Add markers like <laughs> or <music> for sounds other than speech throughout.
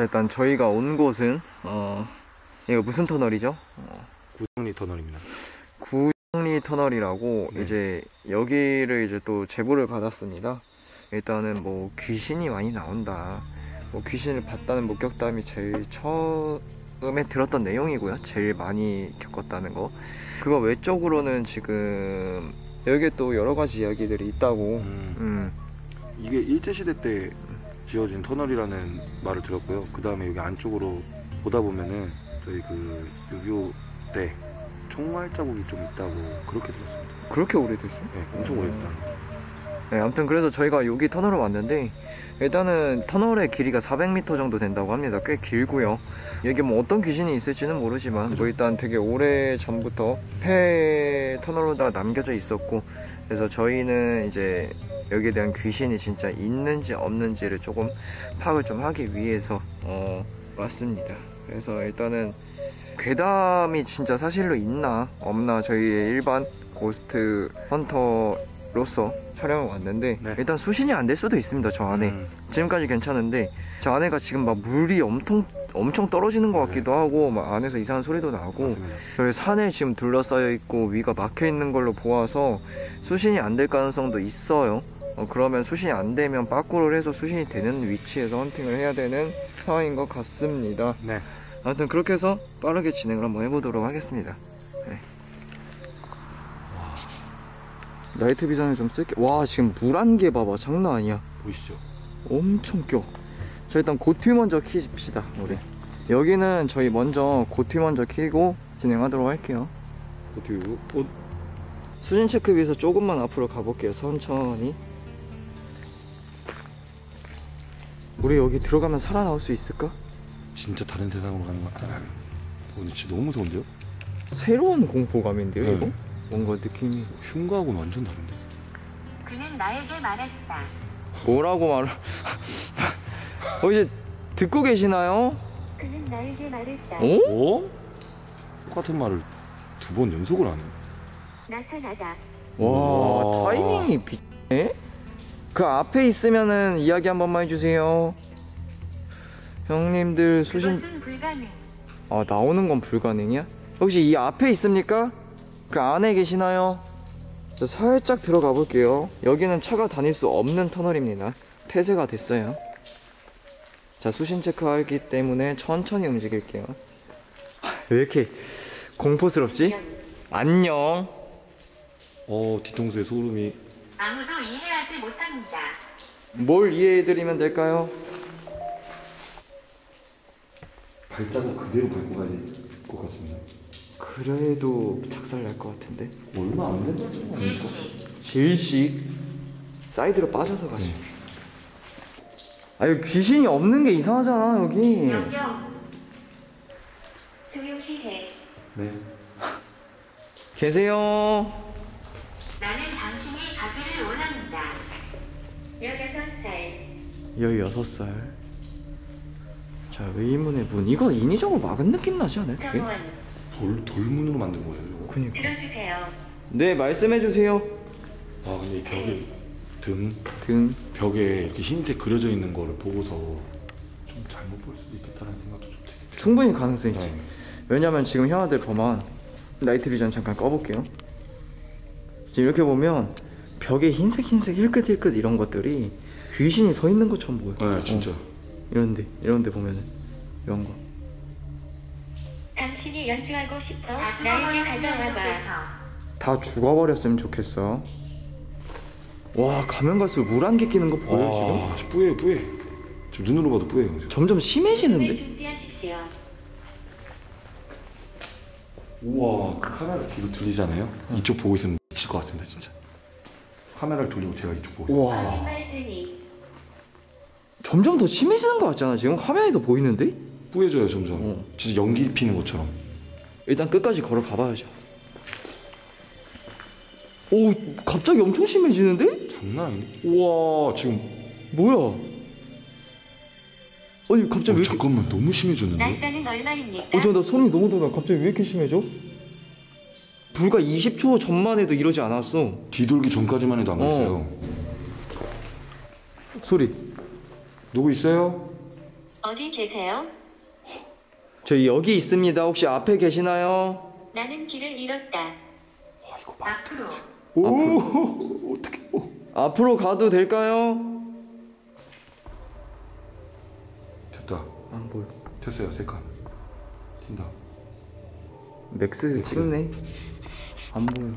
자 일단 저희가 온 곳은 어 이거 무슨 터널이죠? 구정리 터널입니다. 구정리 터널이라고 네. 이제 여기를 이제 또 제보를 받았습니다. 일단은 뭐 귀신이 많이 나온다. 뭐 귀신을 봤다는 목격담이 제일 처음에 들었던 내용이고요. 제일 많이 겪었다는 거. 그거 외적으로는 지금 여기에 또 여러 가지 이야기들이 있다고. 음, 음. 이게 일제 시대 때 지어진 터널이라는 말을 들었고요. 그 다음에 여기 안쪽으로 보다 보면은 저희 그6.25때 총알 자국이 좀 있다고 그렇게 들었습니다. 그렇게 오래됐어? 네, 엄청 오래됐다는 거. 네, 아무튼 그래서 저희가 여기 터널을 왔는데 일단은 터널의 길이가 400m 정도 된다고 합니다. 꽤 길고요. 여기 뭐 어떤 귀신이 있을지는 모르지만 뭐 일단 되게 오래 전부터 폐 터널로다가 남겨져 있었고 그래서 저희는 이제 여기에 대한 귀신이 진짜 있는지 없는지를 조금 파악을 좀 하기 위해서 어, 왔습니다. 그래서 일단은 괴담이 진짜 사실로 있나 없나 저희의 일반 고스트 헌터로서 촬영을 왔는데 네. 일단 수신이 안 될 수도 있습니다 저 안에 음, 지금까지 괜찮은데 저 안에가 지금 막 물이 엄청 엄청 떨어지는 것 같기도 하고 막 안에서 이상한 소리도 나고 맞습니다. 저희 산에 지금 둘러싸여 있고 위가 막혀 있는 걸로 보아서 수신이 안 될 가능성도 있어요. 어, 그러면 수신이 안 되면 빠꾸를 해서 수신이 되는 위치에서 헌팅을 해야 되는 상황인 것 같습니다. 네. 아무튼 그렇게 해서 빠르게 진행을 한번 해보도록 하겠습니다. 네. 나이트 비전을 좀 쓸게. 와 지금 물 한 개 봐봐 장난 아니야. 보이시죠? 엄청 껴. 자 일단 고티 먼저 킵시다 우리. 여기는 저희 먼저 고티 먼저 키고 진행하도록 할게요. 이거? 어, 수진 체크 위해서 조금만 앞으로 가볼게요. 천천히. 우리 여기 들어가면 살아나올 수 있을까? 진짜 다른 세상으로 가는 거. 아, 오늘 진짜 너무 무서운데요? 새로운 공포감인데요, 네. 이거? 뭔가 느낌이. 흉가하고는 완전 다른데. 그는 나에게 말했다. 뭐라고 말을. 어, 이제 듣고 계시나요? 그는 나에게 말했다. 어? 어? 똑같은 말을 두 번 연속으로 하네. 나타나다. 와, 와. 타이밍이 비네? 그 앞에 있으면은 이야기 한 번만 해주세요. 형님들 수신, 그것은 불가능. 아, 나오는 건 불가능이야? 혹시 이 앞에 있습니까? 그 안에 계시나요? 자, 살짝 들어가 볼게요. 여기는 차가 다닐 수 없는 터널입니다. 폐쇄가 됐어요. 자, 수신 체크하기 때문에 천천히 움직일게요. 왜 이렇게 공포스럽지? 안녕. 어, 뒤통수에 소름이. 아무도 이해하지 못합니다. 뭘 이해해드리면 될까요? 발자국 그대로 밟고 가야 될 것 같습니다. 그래도 작살 날 것 같은데. 얼마 안 된다죠? 질식. 질식 사이드로 빠져서 가시. 네. 아 여기 귀신이 없는 게 이상하잖아 여기. 명령. 조용히 해. 네. 계세요. 나는 당신이 가기를 원합니다. 16살. 16살. 자 의문의 문. 이거 인위적으로 막은 느낌 나지 않아요? 그게? 정원. 돌, 돌문으로 만든 거예요, 이거? 그니까. 들어주세요. 네 말씀해 주세요. 아, 근데 이 벽에, 등, 등. 벽에 이렇게 흰색 그려져 있는 거를 보고서 좀 잘못 볼 수도 있겠다는 생각도 좀 들어요. 충분히 가능성이 있지. 네. 왜냐면 지금 형아들 범한 나이트 비전 잠깐 꺼볼게요. 지금 이렇게 보면 벽에 흰색 흰색 힐끗 힐끗 이런 것들이 귀신이 서 있는 것처럼 보여. 네, 진짜. 어, 이런데 이런데 보면은 이런 거. 당신이 연주하고 싶어? 나에게 가져와봐. 다 죽어버렸으면 좋겠어. 와 가면 갈수록 물한개 끼는 거 보여 지금? 지금? 뿌예요, 뿌예. 지금 눈으로 봐도 뿌예요. 지금. 점점 심해지는데? 을 중지하십시오. 우와, 그 카메라 뒤로 들리잖아요? 이쪽 보고 있으면 미칠 것 같습니다, 진짜. 카메라를 돌리고 제가 이쪽 보고 있어요. 와 거짓말쟁이. 점점 더 심해지는 거 같잖아 지금 화면에도 보이는데? 뿌얘져요, 점점. 어. 진짜 연기 피는 것처럼. 일단 끝까지 걸어 가봐야죠. 오 갑자기 엄청 심해지는데? 장난 아니네. 우와, 지금. 뭐야? 아니 갑자기 어, 왜 이렇게? 잠깐만, 너무 심해졌는데? 날짜는 얼마입니까? 어, 저나 손이 너무 돌아. 갑자기 왜 이렇게 심해져? 불과 20초 전만 해도 이러지 않았어. 뒤돌기 전까지만 해도 안 어. 그랬어요. 소리. 누구 있어요? 어디 계세요? 저희 여기 있습니다. 혹시 앞에 계시나요? 나는 길을 잃었다. 와 이거 막 앞으로. 오 어떻게 오 앞으로 가도 될까요? 됐다 안 보여. 됐어요 세칸 튄다 맥스 찍네. 안 보여.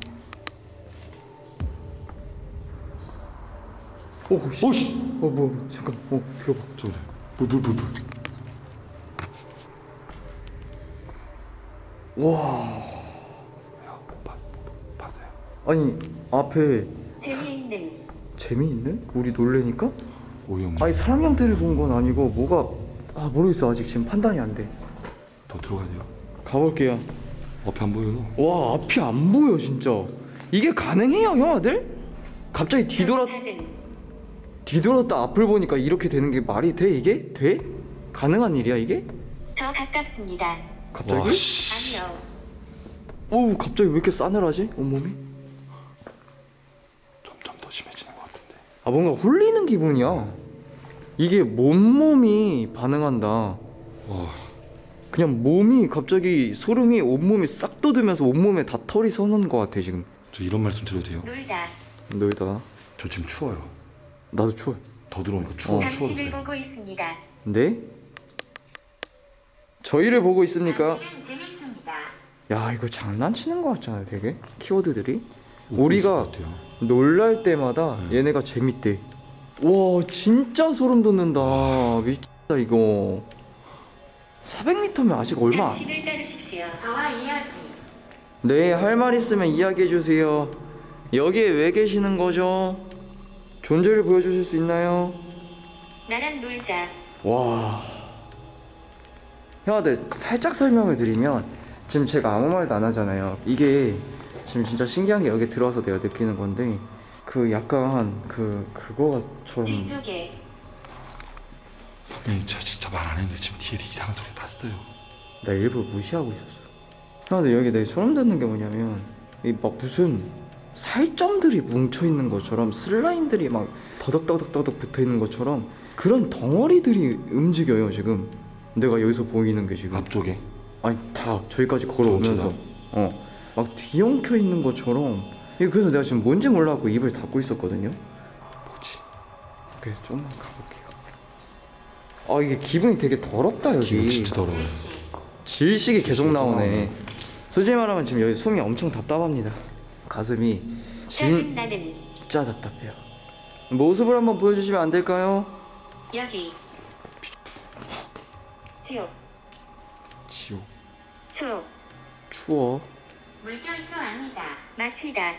오, 씨. 오씨 어, 뭐, 뭐, 잠깐. 어, 들어봐. 저기 불불불불 와. 아니, 앞에 재미있는. 재미있는? 우리 놀래니까? 오형 아니, 사람 형태를 본 건 아니고, 뭐가, 아, 모르겠어. 아직 지금 판단이 안 돼. 더 들어가야 돼요 가볼게요. 앞에 안 보여요 와, 앞이 안 보여, 진짜. 이게 가능해요, 형아들? 갑자기 뒤돌아, 하든 뒤돌았다 앞을 보니까 이렇게 되는 게 말이 돼, 이게? 돼? 가능한 일이야, 이게? 더 가깝습니다. 갑자기? 아니요. 어우, 갑자기 왜 이렇게 싸늘하지? 온몸이? 점점 더 심해지는 것 같은데 아, 뭔가 홀리는 기분이야. 이게 몸몸이 반응한다. 와 그냥 몸이 갑자기 소름이 온몸이 싹 돋으면서 온몸에 다 털이 서는 것 같아, 지금. 저 이런 말씀 드려도 돼요? 놀다. 너희다. 저 지금 추워요 나도 추워. 더 들어오니까 추워 어. 당신을 추워졌어요 보고 있습니다. 네? 저희를 보고 있습니까? 당신은 재밌습니다. 야, 이거 장난치는 것 같잖아요, 되게. 키워드들이. 우리가. 놀랄 때마다 네. 얘네가 재밌대. 와, 진짜 소름 돋는다. 미쳤다, 이거. 400m면 아직 얼마 안. 네, 할 말 있으면 이야기해 주세요. 여기에 왜 계시는 거죠? 존재를 보여주실 수 있나요? 나랑 놀자. 와. 형아들, 살짝 설명을 드리면, 지금 제가 아무 말도 안 하잖아요. 이게, 지금 진짜 신기한 게 여기 들어와서 내가 느끼는 건데, 그 약간, 그, 그거처럼. 뒤쪽에 선생님 저 진짜 말 안 했는데 지금 뒤에서 이상한 소리 났어요 나 일부러 무시하고 있었어. 형아들, 여기 내가 소름 돋는 게 뭐냐면, 이 막 무슨, 살점들이 뭉쳐 있는 것처럼, 슬라임들이 막 더덕더덕더덕 붙어 있는 것처럼, 그런 덩어리들이 움직여요, 지금. 내가 여기서 보이는 게 지금. 앞쪽에 아니 다 저기까지 걸어오면서 전체가? 어 막 뒤엉켜 있는 것처럼 그래서 내가 지금 뭔지 몰라고 입을 닫고 있었거든요 뭐지? 그래 좀만 가볼게요 아 이게 기분이 되게 더럽다 여기 기분 진짜 더러워요 질식. 질식이 계속 나오네. 솔직히 말하면 지금 여기 숨이 엄청 답답합니다 가슴이 진짜 답답해요 모습을 한번 보여주시면 안 될까요? 여기. 지옥. 지옥 초. 추워 물결표 아니다. 마치다.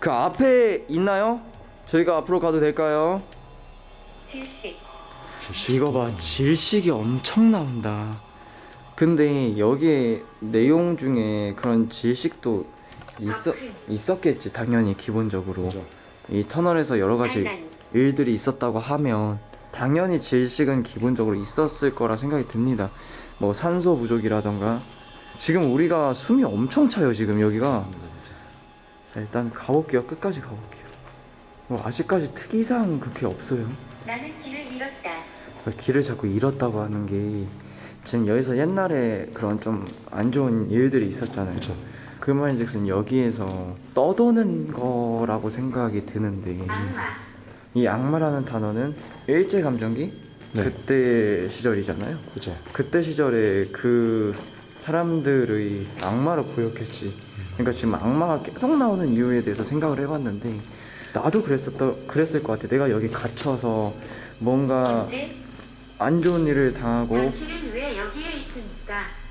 그 앞에 있나요? 저희가 앞으로 가도 될까요? 질식. 이거 봐 질식이 엄청 나온다 근데 여기에 내용 중에 그런 질식도 있어, 있었겠지 당연히 기본적으로 맞아 이 터널에서 여러 가지. 일들이 있었다고 하면 당연히 질식은 기본적으로 있었을 거라 생각이 듭니다 뭐 산소 부족이라던가 지금 우리가 숨이 엄청 차요 지금 여기가. 자 일단 가볼게요 끝까지 가볼게요 뭐 아직까지 특이사항은 그렇게 없어요 나는 길을 잃었다. 길을 자꾸 잃었다고 하는 게 지금 여기서 옛날에 그런 좀 안 좋은 일들이 있었잖아요. 그쵸 그 말인즉슨 여기에서 떠도는 거라고 생각이 드는데 악마. 이 악마라는 단어는 일제 감정기 네. 그때 시절이잖아요. 그쵸 그때 시절에 그 사람들의 악마로 보였겠지. 그러니까 지금 악마가 계속 나오는 이유에 대해서 생각을 해봤는데 나도 그랬었던 그랬을 것 같아. 내가 여기 갇혀서 뭔가? 안 좋은 일을 당하고?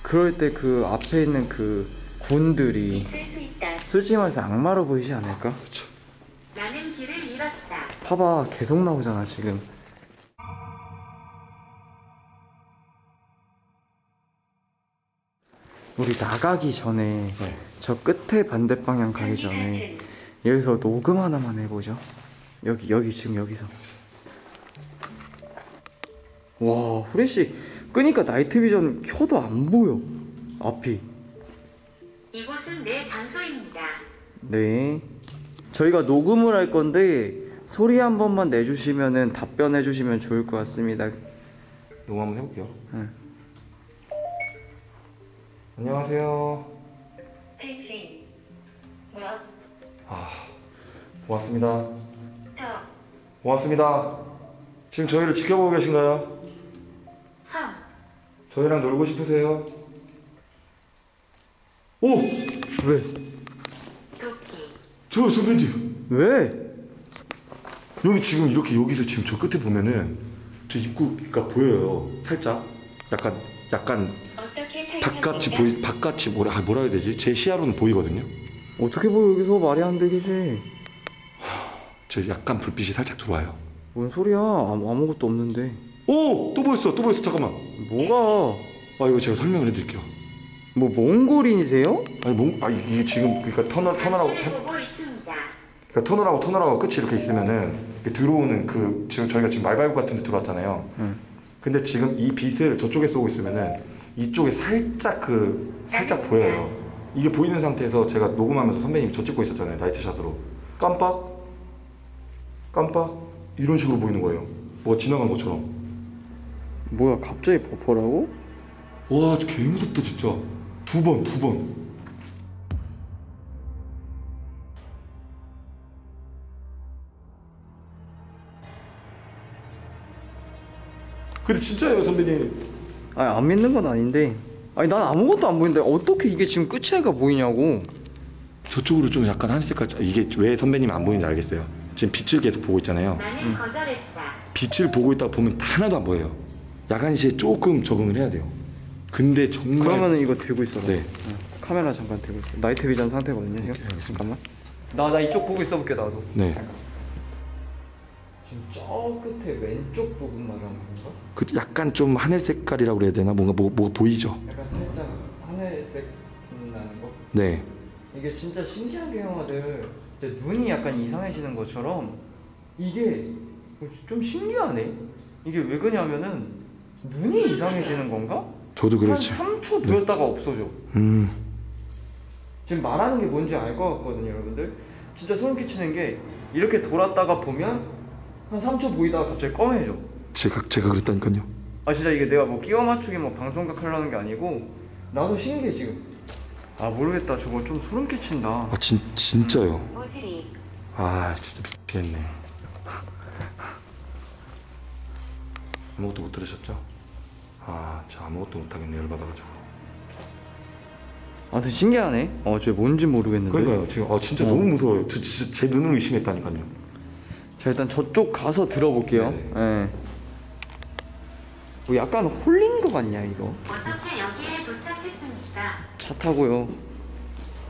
그럴 때 그 앞에 있는 그 군들이. 솔직히 말해서 악마로 보이지 않을까? 그쵸 나는 길을 잃었다. 봐봐 계속 나오잖아 지금 우리 나가기 전에 네 저 끝에 반대 방향 가기 전에 여기서 녹음 하나만 해보죠 여기 여기 지금 여기서 와 후레쉬 끄니까 나이트 비전 켜도 안 보여 앞이 이곳은 내 장소입니다. 네. 저희가 녹음을 할 건데 소리 한 번만 내주시면은 답변해 주시면 좋을 것 같습니다. 녹음 한번 해볼게요. 네. 안녕하세요. 패치 뭐 고맙습니다. 더 고맙습니다. 지금 저희를 지켜보고 계신가요? 섬 저희랑 놀고 싶으세요? 오! 왜? 도끼 저 선배님 왜? 여기 지금 이렇게 여기서 지금 저 끝에 보면은 저 입구가 보여요 살짝 약간 약간 바깥이? 보이 바깥이 뭐라 아, 뭐라 해야 되지? 제 시야로는 보이거든요? 어떻게 보여 여기서? 말이 안 되겠지. 저 약간 불빛이 살짝 들어와요. 뭔 소리야? 아무, 아무것도 없는데. 오! 또 보였어 또 보였어. 잠깐만. 뭐가? 아 이거 제가 설명을 해드릴게요. 뭐 몽골인이세요? 아니 뭐, 아 이게 지금 그러니까 터널 터널하고 터. 그러니까 터널하고 터널하고 끝이 이렇게 있으면은 이렇게 들어오는 그 지금 저희가 지금 말발굽 같은 데 들어왔잖아요. 응. 근데 지금 이 빛을 저쪽에 쏘고 있으면은 이쪽에 살짝 그 살짝 보여요. 이게 보이는 상태에서 제가 녹음하면서 선배님이 저 찍고 있었잖아요. 나이트샷으로. 깜빡 깜빡 이런 식으로 보이는 거예요. 뭐가 지나간 것처럼. 뭐야 갑자기 버퍼라고? 와, 개 무섭다 진짜. 두 번, 두 번. 근데 진짜예요, 선배님. 아니 안 믿는 건 아닌데 아니 난 아무것도 안 보이는데 어떻게 이게 지금 끝에가 보이냐고 저쪽으로 좀 약간 한 색깔 이게 왜 선배님 안 보이는지 알겠어요. 지금 빛을 계속 보고 있잖아요. 나는 거절했다. 빛을 보고 있다가 보면 하나도 안 보여요. 야간 시에 조금 적응을 해야 돼요. 근데 정말 그러면은 이거 들고 있어 네. 카메라 잠깐 들고 있어 나이트 비전 상태거든요 알겠습니다. 잠깐만 나 나 이쪽 보고 있어 볼게 나도 네. 지금 저 끝에 왼쪽 부분 말하는 건가? 그 약간 좀 하늘 색깔이라고 그래야 되나 뭔가 뭐, 뭐 보이죠? 약간 살짝 하늘색 나는 거 네. 이게 진짜 신기한 게 형아들 눈이 약간 이상해지는 것처럼 이게 좀 신기하네 이게 왜 그러냐면은 눈이 이상해지는 건가? 저도 한 그렇죠. 3초 보였다가 없어져 음. 지금 말하는 게 뭔지 알 것 같거든요 여러분들 진짜 소름 끼치는 게 이렇게 돌았다가 보면 한 3초 보이다가 갑자기 검해져 제가 제가 그랬다니까요. 아 진짜 이게 내가 뭐 끼워 맞추기 뭐 방송각 하려는 게 아니고 나도 신기해 지금 아 모르겠다 저거 좀 소름 끼친다 아 진 진짜요. 아 진짜 미치겠네. <laughs> 아무것도 못 들으셨죠? 아, 저 아무것도 못 하겠네 열받아가지고. 아무튼 신기하네 어 쟤 뭔지 모르겠는데 그러니까요. 지금 아 진짜 어. 너무 무서워요. 저 진짜 제 눈을 의심했다니까요. 자 일단 저쪽 가서 들어볼게요 네네. 예. 뭐 약간 홀린 거 같냐 이거 어떻게 여기에 도착했습니까? 차 타고요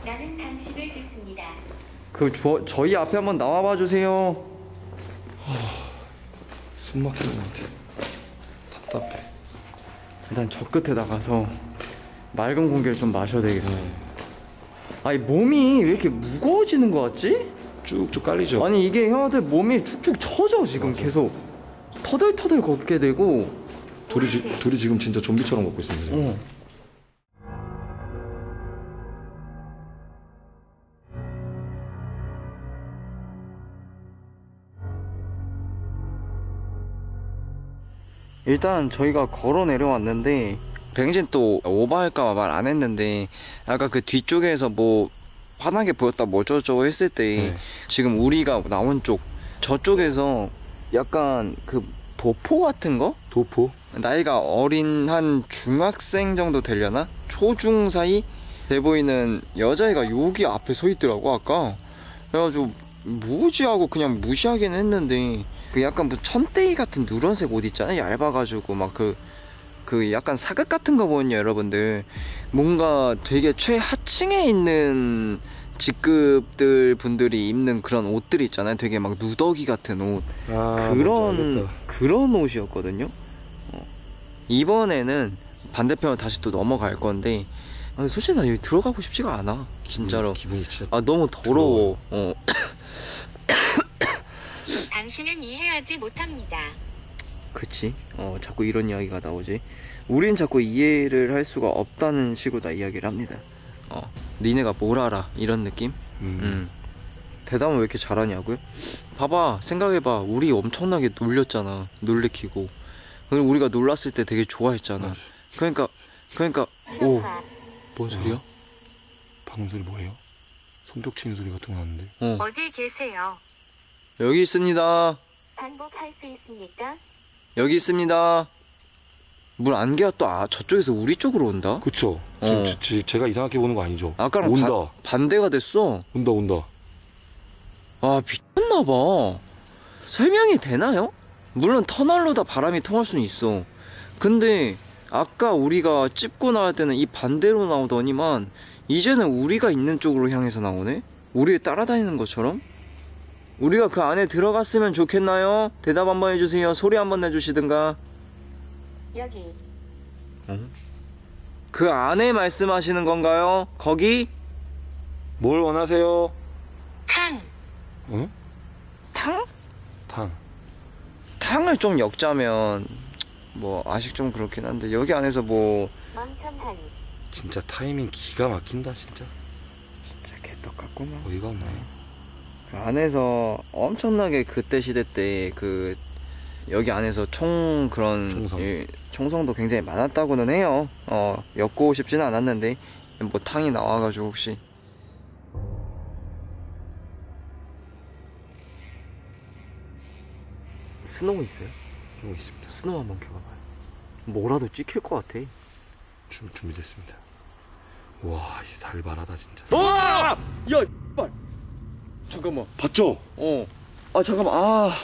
나는 당신을 듣습니다. 그 저, 저희 앞에 한번 나와봐 주세요 숨 막히는 것 같아. 답답해. 일단 저 끝에 나가서 맑은 공기를 좀 마셔야 되겠어 네. 아니 몸이 왜 이렇게 무거워지는 거 같지? 쭉쭉 깔리죠. 아니 이게 형아들 몸이 축축 처져 지금 맞아. 계속 터덜터덜 걷게 되고 둘이 지, 둘이 지금 진짜 좀비처럼 걷고 있습니다. 지금. 어. 일단 저희가 걸어 내려왔는데 뱅진 또 오버할까 말안 했는데 아까 그 뒤쪽에서 뭐 환하게 보였다 뭐 어쩌고저쩌고 했을 때 네. 지금 우리가 나온 쪽 저쪽에서 약간 그 도포 같은 거? 도포? 나이가 어린 한 중학생 정도 되려나? 초중 사이 돼 보이는 여자애가 여기 앞에 서 있더라고 아까 그래가지고 뭐지 하고 그냥 무시하긴 했는데 그 약간 뭐 천대이 같은 누런색 옷 있잖아요 얇아가지고 막그그 약간 사극 같은 거 보면요 여러분들 뭔가 되게 최하층에 있는 직급들 분들이 입는 그런 옷들 있잖아요 되게 막 누더기 같은 옷 아, 그런 그런 옷이었거든요. 어. 이번에는 반대편으로 다시 또 넘어갈 건데 아, 솔직히 나 여기 들어가고 싶지가 않아 진짜로. 기분이 진짜 아 너무 더러워. 어. <coughs> 당신은 이해하지 못합니다. 그치. 어 자꾸 이런 이야기가 나오지. 우린 자꾸 이해를 할 수가 없다는 식으로 다 이야기를 합니다. 어 니네가 뭘 알아 이런 느낌? 음. 음. 대답은 왜 이렇게 잘하냐고요? 봐봐 생각해봐 우리 엄청나게 놀렸잖아 놀래키고 그리고 우리가 놀랐을 때 되게 좋아했잖아. 그러니까 그러니까 오, 뭔 소리야? 방금 소리 뭐예요? 손뼉 치는 소리 같은 거 나는데 어, 어디 계세요? 여기 있습니다. 반복할 수 있습니까? 여기 있습니다. 물 안개가 또 아, 저쪽에서 우리 쪽으로 온다. 그쵸? 지금 어. 제, 제- 제가 이상하게 보는 거 아니죠? 아까랑 온다 바- 반대가 됐어. 온다 온다 아 미쳤나 봐. 설명이 되나요? 물론 터널로 다 바람이 통할 수는 있어. 근데 아까 우리가 찝고 나올 때는 이 반대로 나오더니만 이제는 우리가 있는 쪽으로 향해서 나오네? 우리 따라다니는 것처럼? 우리가 그 안에 들어갔으면 좋겠나요? 대답 한번 해주세요. 소리 한번 내주시든가. 여기 그 안에 말씀하시는 건가요? 거기? 뭘 원하세요? 탕 응? 탕? 탕 탕을 좀 엮자면 뭐 아직 좀 그렇긴 한데 여기 안에서 뭐 멍청한 진짜 타이밍 기가 막힌다 진짜 진짜 개떡 같구만 어이가 없네 그 안에서 엄청나게 그때 시대 때 그 여기 안에서 총 그런 총성. 예, 총성도 굉장히 많았다고는 해요 어 엮고 싶지는 않았는데 뭐 탕이 나와가지고 혹시 스노우 있어요? 이거 있습니다 스노우 한번 켜봐봐요 뭐라도 찍힐 것 같아 준, 준비됐습니다 와이 살벌하다 진짜 와! 야, 빨. 잠깐만. 봤죠? 어. 아, 잠깐만. 아.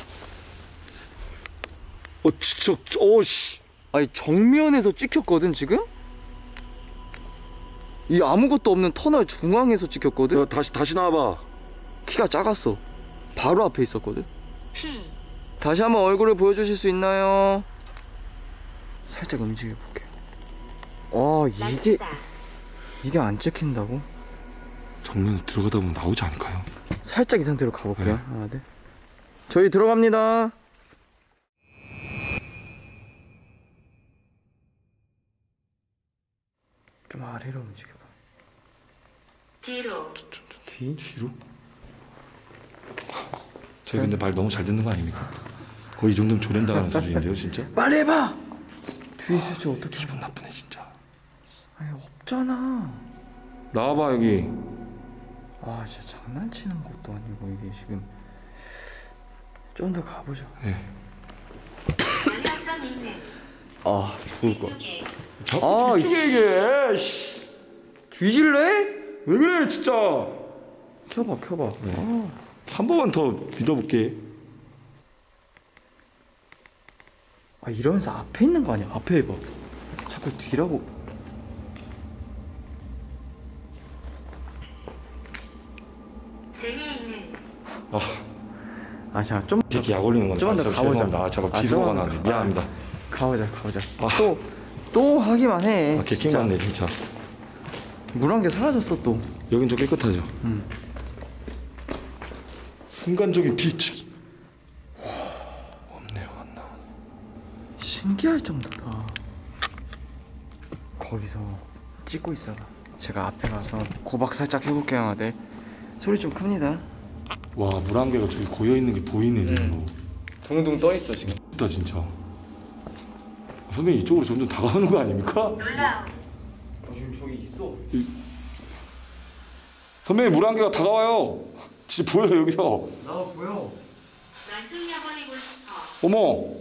어 진짜 어씨 아니, 정면에서 찍혔거든, 지금? 이 아무것도 없는 터널 중앙에서 찍혔거든? 야 다시 다시 나와봐 키가 작았어. 바로 앞에 있었거든? 피 다시 한번 얼굴을 보여주실 수 있나요? 살짝 움직여 볼게요. 어, 이게, 만지다 이게 안 찍힌다고? 정면에 들어가다 보면 나오지 않을까요? 살짝 이 상태로 가볼게요. 네. 하나, 둘. 저희 들어갑니다. 좀 아래로 움직여봐. 뒤로 뒤? 뒤로? 저희 근데 말 너무 잘 듣는 거 아닙니까? 거의 이 정도면 조련당하는 <laughs> 수준인데요 진짜? 빨리 해봐! 뒤에 있을지 어떻게. 기분 나쁘네 진짜 아니, 없잖아. 나와봐 여기 아, 진짜 장난치는 것도 아니고, 이게 지금. 좀 더 가보자. 네. 아, 죽을 것. 이쪽에 아, 뒤쪽에 얘기해 씨. 뒤질래? 왜 그래 진짜 켜봐, 켜봐. 네. 아. 한 번만 더 믿어볼게 아 이러면서 앞에 있는 거 아니야? 앞에 해봐. 자꾸 뒤라고. 아, 아 잠깐 좀이 새끼 약 올리는 건데 좀만 더 아, 가보자. 죄송합니다 아, 잠깐 아, 더 나는데 가- 미안합니다 가보자 가보자. 아. 또 또 하기만 해. 아 개킹 맞네 진짜 물 한 개 사라졌어 또. 여긴 좀 깨끗하죠? 음. 순간적인 뒤치기 없네요 안 나오네 신기할 정도다. 거기서 찍고 있어봐. 제가 앞에 가서 고박 살짝 해볼게요, 아들. 소리 좀 큽니다. 와 물안개가 저기 고여있는 게 보이네 음. 지금 둥둥 떠 있어 지금. 있다 진짜 선배님 이쪽으로 점점 다가오는 거 아닙니까? 놀라움 지금 저기 있어. 선배님 물안개가 다가와요 진짜 보여요 여기서 나 보여. 날 죽여버리고 싶어 어머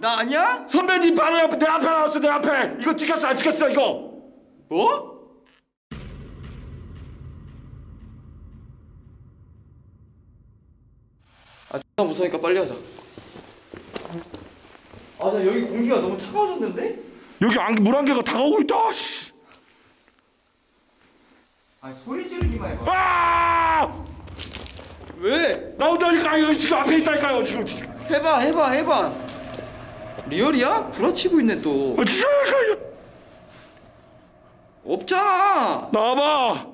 나 아니야? 선배님 바로 옆에 내 앞에 나왔어 내 앞에 이거 찍혔어 안 찍혔어 이거 뭐? 아, X나 무서우니까 빨리 하자. 아, 나 여기 공기가 너무 차가워졌는데? 여기 안, 물 안개가 다가오고 있다 씨. 아, 소리 지르기만 해봐. 아! 왜? 나온다니까 여기 지금 앞에 있다니까요 지금 해봐, 해봐, 해봐. real이야? 구라치고 있네 또. 아, 진짜라니까요 없잖아. 나와봐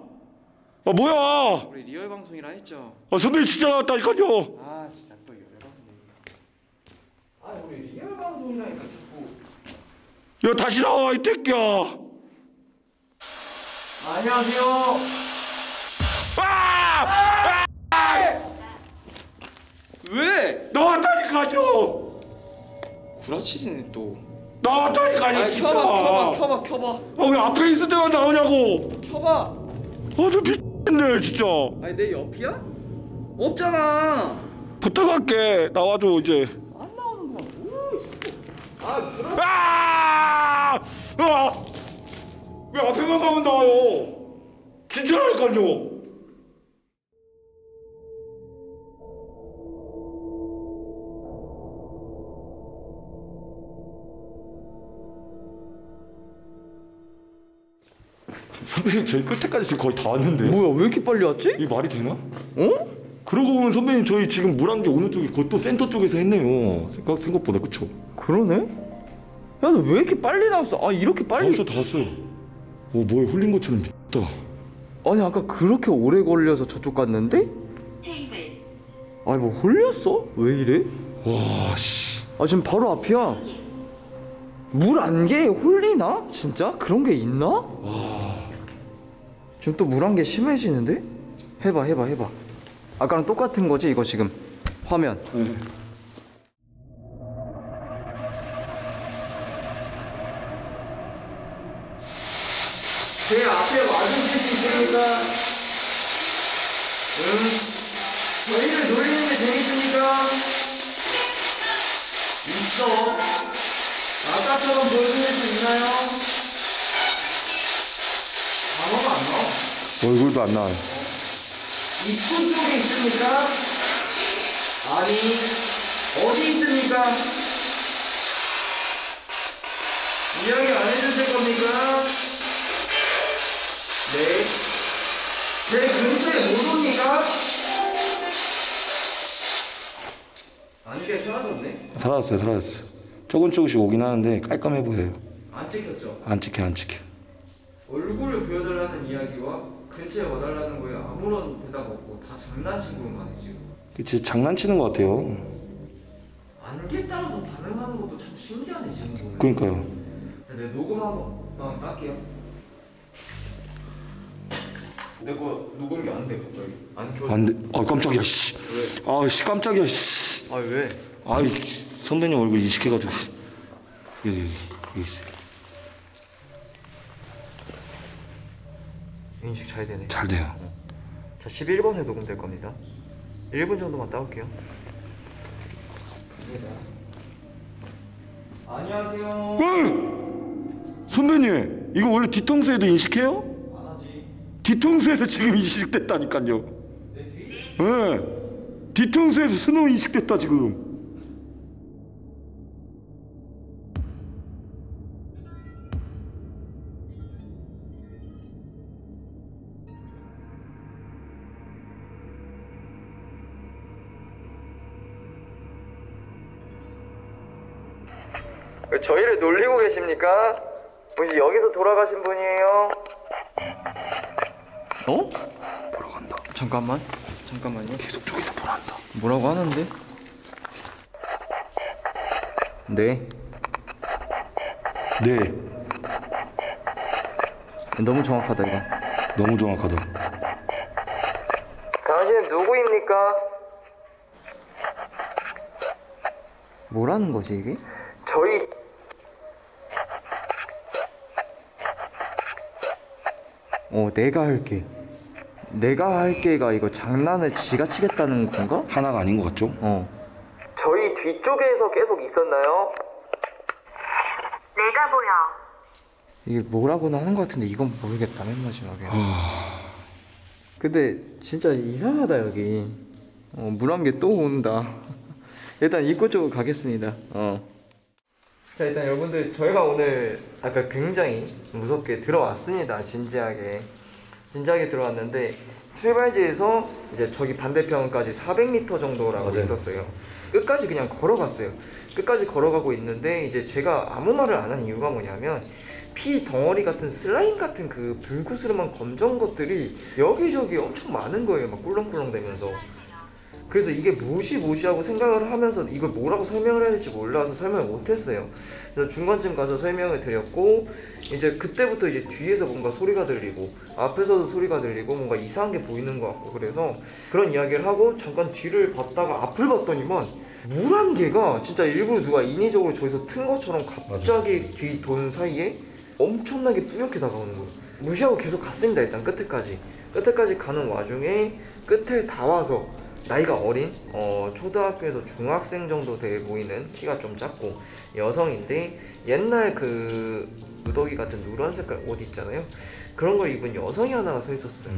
아 뭐야 우리 real 방송이라 했죠. 아 선배님 진짜 나왔다니까요 아, 진짜 또 열받네. 아, 우리 real 방송이라니까 자꾸. 야 다시 나와 이 새끼야 안녕하세요. 아! 왜? 나왔다니까요 구라치지네 또. 나왔다니까요 아니, 진짜 켜봐, 켜봐, 켜봐, 아왜 앞에 있을 때만 나오냐고 켜봐. 아저 미친네 진짜 아니 내 옆이야? 없잖아. 부탁할게 나와줘 이제 안 나오는구나. 오, 진짜. 아, 그럼. 아! 아! 왜 앞에만 가면 나와요 진짜라니까요 선배님 저희 끝에까지 지금 거의 다 왔는데요 뭐야, 왜 이렇게 빨리 왔지? 이게 말이 되나? 어? 그러고 보면 선배님 저희 지금 물안개 오는 쪽이 그것도 센터 쪽에서 했네요 생각, 생각보다 그쵸? 그러네. 야, 너 왜 이렇게 빨리 나왔어? 아, 이렇게 다 빨리. 왔어 다 왔어 오 뭐에 홀린 것처럼 미쳤다 아니, 아까 그렇게 오래 걸려서 저쪽 갔는데? 테이블 아니, 뭐 홀렸어? 왜 이래? 와 씨 아, 지금 바로 앞이야. 물 안개에 홀리나? 진짜? 그런 게 있나? 지금 또 물 안개 심해지는데? 해봐, 해봐, 해봐. 아까랑 똑같은 거지, 이거 지금. 화면. 네. 제 앞에 와주실 수 있습니까? 응? 저희를 놀리는 게 재밌습니까? 있어. 아까처럼 보여줄 수 있나요? 얼굴도 안 나와요 입구 쪽에 있습니까? 아니, 어디 있습니까? 이야기 안 해주실 겁니까? 네. 제 근처에 못 옵니까? 안개 사라졌네? 사라졌어요 사라졌어요 조금 조금씩 오긴 하는데 깔끔해 보여요 안 찍혔죠? 안 찍혀 안 찍혀 얼굴을 보여달라는 이야기와 근처에 와달라는 거에 아무런 대답 없고 다 장난식으로만 해 지금. 그치 장난치는 것 같아요 안개 따라서 반응하는 것도 참 신기하네 지금 보면. 그러니까요 네, 녹음 한번 한번 딸게요. 내거 녹음이 안 돼 갑자기. 안 켜. 안돼 아 깜짝이야 씨 왜? 아씨 깜짝이야 씨 아 왜? 아이 선배님 얼굴 인식해가지고 씨. 여기 여기 여기 있어요. 인식 잘 되네. 잘 돼요 자 11번에 녹음될 겁니다. 1분 정도만 따올게요. 안녕하세요. 응! 선배님 이거 원래 뒤통수에도 인식해요? 안 하지. 뒤통수에서 지금 인식됐다니까요 내 뒤? 예 뒤통수에서 스노우 인식됐다 지금 계십니까? 혹시 여기서 돌아가신 분이에요? 어? 보러 간다 잠깐만. 잠깐만요. 계속 보러 한다 뭐라고 하는데? 네. 네 너무 정확하다 이거. 너무 정확하다 당신은 누구입니까? 뭐라는 거지 이게? 저희 어 내가 할게 내가 할게가 이거 장난을 지가 치겠다는 건가? 하나가 아닌 것 같죠? 어 저희 뒤쪽에서 계속 있었나요? 내가 보여 이게 뭐라고는 하는 것 같은데 이건 모르겠다 맨 마지막에 근데 진짜 이상하다 여기 어, 물안개 또 온다 일단 입구 쪽으로 가겠습니다 어. 자 일단 여러분들 저희가 오늘 아까 굉장히 무섭게 들어왔습니다 진지하게 진지하게 들어왔는데 출발지에서 이제 저기 반대편까지 400m 정도라고 맞아요. 있었어요 끝까지 그냥 걸어갔어요 끝까지 걸어가고 있는데 이제 제가 아무 말을 안 한 이유가 뭐냐면 피 덩어리 같은 슬라임 같은 그 불구스름한 검정 것들이 여기저기 엄청 많은 거예요 막 꿀렁꿀렁 대면서 그래서 이게 무시 무시하고 생각을 하면서 이걸 뭐라고 설명을 해야 될지 몰라서 설명을 못했어요. 그래서 중간쯤 가서 설명을 드렸고 이제 그때부터 이제 뒤에서 뭔가 소리가 들리고 앞에서도 소리가 들리고 뭔가 이상한 게 보이는 것 같고 그래서 그런 이야기를 하고 잠깐 뒤를 봤다가 앞을 봤더니만 물 한 개가 진짜 일부러 누가 인위적으로 저기서 튼 것처럼 갑자기 뒤 도는 사이에 엄청나게 뿌옇게 다가오는 거예요. 무시하고 계속 갔습니다 일단 끝에까지 끝에까지 가는 와중에 끝에 다 와서 나이가 어린 어, 초등학교에서 중학생 정도 돼 보이는 키가 좀 작고 여성인데 옛날 그 무더기 같은 누런 색깔 옷 있잖아요. 그런 걸 입은 여성이 하나가 서 있었어요.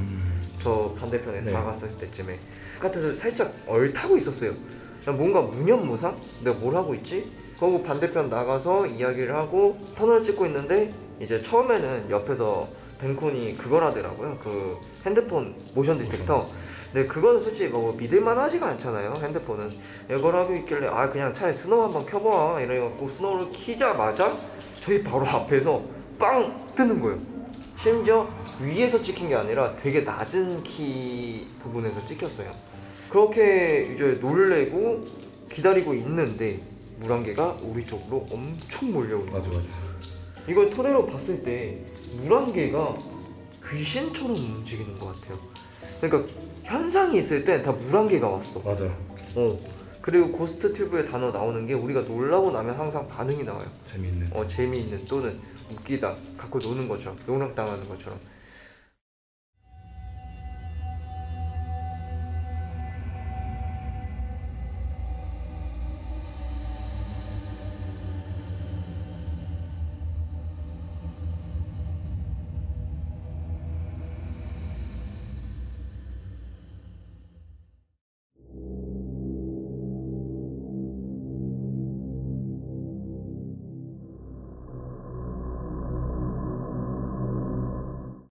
저 반대편에 네. 다가갔을 때쯤에. 바깥에서 살짝 얼타고 있었어요. 뭔가 무념무상? 내가 뭘 하고 있지? 그리고 반대편 나가서 이야기를 하고 터널을 찍고 있는데 이제 처음에는 옆에서 뱅콘이 그걸 하더라고요. 그 핸드폰 모션 디텍터 근데 그거는 솔직히 뭐 믿을만 하지가 않잖아요 핸드폰은. 이걸 하고 있길래 아 그냥 차라리 스노우 한번 켜봐. 이래갖고 스노우를 키자마자 저희 바로 앞에서 빵 뜨는 거예요. 심지어 위에서 찍힌 게 아니라 되게 낮은 키 부분에서 찍혔어요. 그렇게 이제 놀래고 기다리고 있는데 물안개가 우리 쪽으로 엄청 몰려오는 거예요. 맞아 맞아. 이걸 토대로 봤을 때 물안개가 귀신처럼 움직이는 것 같아요. 그러니까 현상이 있을 땐다 물안개가 왔어. 맞아. 어. 그리고 고스트 튜브의 단어 나오는 게 우리가 놀라고 나면 항상 반응이 나와요. 재미있는. 어 재미있는 또는 웃기다 갖고 노는 것처럼 농락당하는 것처럼